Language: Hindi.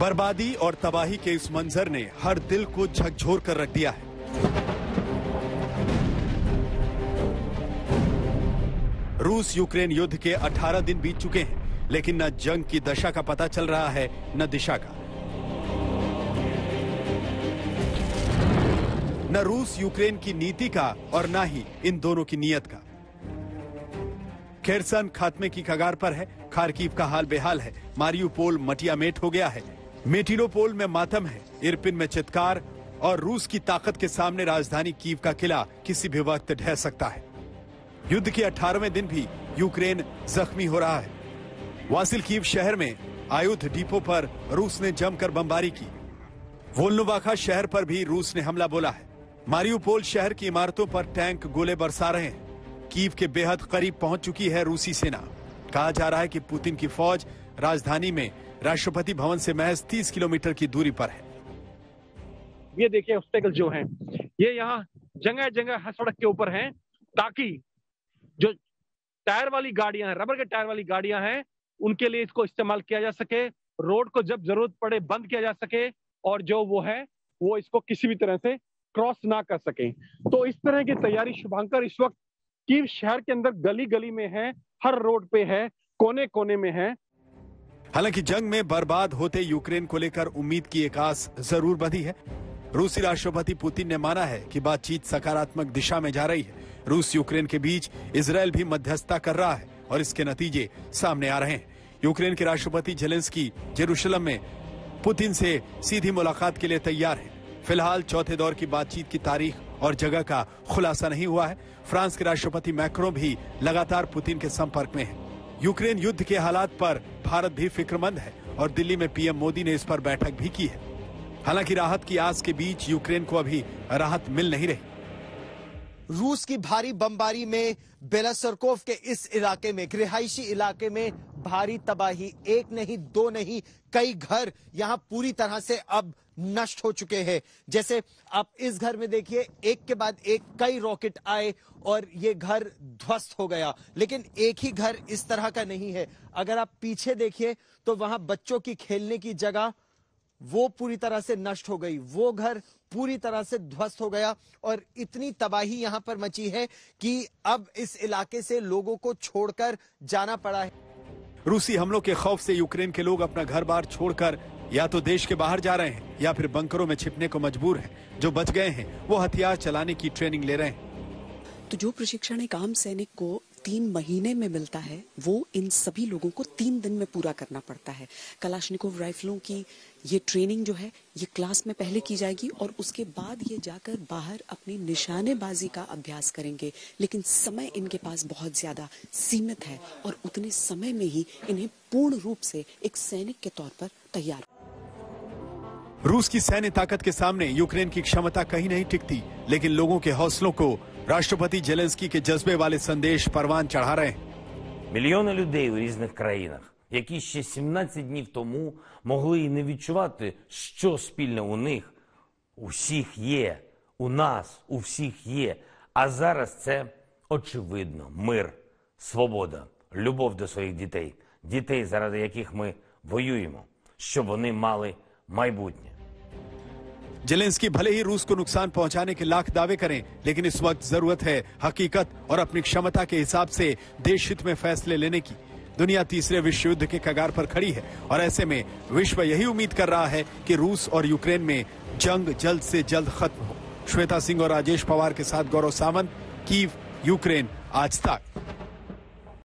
बर्बादी और तबाही के इस मंजर ने हर दिल को झकझोर कर रख दिया है। रूस यूक्रेन युद्ध के 18 दिन बीत चुके हैं, लेकिन न जंग की दशा का पता चल रहा है, न दिशा का। न रूस यूक्रेन की नीति का और न ही इन दोनों की नीयत का। खेरसन खात्मे की कगार पर है, खारकीव का हाल बेहाल है, मारियोपोल मटियामेट हो गया है। मेटिनोपोल में मातम है। इरपिन में चित्कार और रूस की ताकत के सामने राजधानी कीव का किला किसी भी वक्त ढह सकता है। युद्ध के 18वें दिन भी यूक्रेन जख्मी हो रहा है। वासिल कीव शहर में आयुध डिपो पर रूस ने जमकर बमबारी की। वोलनुवाखा शहर पर भी रूस ने हमला बोला है। मारियोपोल शहर की इमारतों पर टैंक गोले बरसा रहे हैं। कीव के बेहद करीब पहुँच चुकी है रूसी सेना। कहा जा रहा है कि पुतिन की फौज राजधानी में राष्ट्रपति भवन से महज 30 किलोमीटर की दूरी पर है। ये देखिए ऑब्स्टेकल जो हैं, ये यहाँ जगह जगह हर सड़क के ऊपर हैं ताकि जो टायर वाली गाड़ियाँ हैं, रबर के टायर वाली गाड़ियाँ हैं, उनके लिए इसको इस्तेमाल किया जा सके, रोड को जब ज़रूरत पड़े बंद किया जा सके और जो वो है, वो इसको किसी भी तरह से क्रॉस ना कर सके। तो इस तरह की तैयारी शुभांकर इस वक्त की शहर के अंदर गली गली में है, हर रोड पे है कोने कोने में है। हालाँकि जंग में बर्बाद होते यूक्रेन को लेकर उम्मीद की एक आस ज़रूर बधी है। रूसी राष्ट्रपति पुतिन ने माना है कि बातचीत सकारात्मक दिशा में जा रही है। रूस यूक्रेन के बीच इसराइल भी मध्यस्थता कर रहा है और इसके नतीजे सामने आ रहे हैं। यूक्रेन के राष्ट्रपति जेलेंस्की जेरूशलम में पुतिन से सीधी मुलाकात के लिए तैयार है। फ़िलहाल चौथे दौर की बातचीत की तारीख और जगह का खुलासा नहीं हुआ है। फ्रांस के राष्ट्रपति मैक्रो भी लगातार पुतिन के संपर्क में है। यूक्रेन युद्ध के हालात पर भारत भी फिक्रमंद है और दिल्ली में पीएम मोदी ने इस पर बैठक भी की है। हालाँकि राहत की आस के बीच यूक्रेन को अभी राहत मिल नहीं रही। रूस की भारी बमबारी में बेलासरकोव के इस इलाके में, रिहायशी इलाके में भारी तबाही। एक नहीं, दो नहीं, कई घर यहाँ पूरी तरह से अब नष्ट हो चुके हैं। जैसे आप इस घर में देखिए, एक के बाद एक कई रॉकेट आए और ये घर ध्वस्त हो गया। लेकिन एक ही घर इस तरह का नहीं है। अगर आप पीछे देखिए तो वहाँ बच्चों की खेलने की जगह वो पूरी तरह से नष्ट हो गई। वो घर पूरी तरह से ध्वस्त हो गया और इतनी तबाही यहाँ पर मची है कि अब इस इलाके से लोगों को छोड़कर जाना पड़ा है। रूसी हमलों के खौफ से यूक्रेन के लोग अपना घर बार छोड़कर या तो देश के बाहर जा रहे हैं या फिर बंकरों में छिपने को मजबूर हैं। जो बच गए हैं वो हथियार चलाने की ट्रेनिंग ले रहे हैं। तो जो प्रशिक्षण एक आम सैनिक को तीन महीने में मिलता है, वो इन सभी लोगों को तीन दिन में पूरा करना पड़ता है। कलाशनिकोव राइफलों की ये ट्रेनिंग जो है, ये क्लास में पहले की जाएगी और उसके बाद ये जाकर बाहर अपनी निशानेबाजी का अभ्यास करेंगे। लेकिन समय इनके पास बहुत ज़्यादा सीमित है और उतने समय में ही इन्हें पूर्ण रूप से एक सैनिक के तौर पर तैयार रूस की सैन्य ताकत के सामने यूक्रेन की क्षमता कहीं नहीं टिकती, लेकिन लोगों के हौसलों को Раष्ट्рапати Зеленський ке вали сандеш парван чагаре. Мільйони людей у різних країнах, які ще 17 днів тому могли і не відчувати, що спільне у них усіх є, у нас, у всіх є. А зараз це очевидно мир, свобода, любов до своїх дітей, дітей, заради яких ми воюємо, щоб вони мали майбутнє. जेलेंस्की भले ही रूस को नुकसान पहुँचाने के लाख दावे करें, लेकिन इस वक्त ज़रूरत है हकीकत और अपनी क्षमता के हिसाब से देश हित में फैसले लेने की। दुनिया तीसरे विश्व युद्ध के कगार पर खड़ी है और ऐसे में विश्व यही उम्मीद कर रहा है कि रूस और यूक्रेन में जंग जल्द से जल्द खत्म हो। श्वेता सिंह और राजेश पवार के साथ गौरव सावंत, कीव, यूक्रेन, आज तक।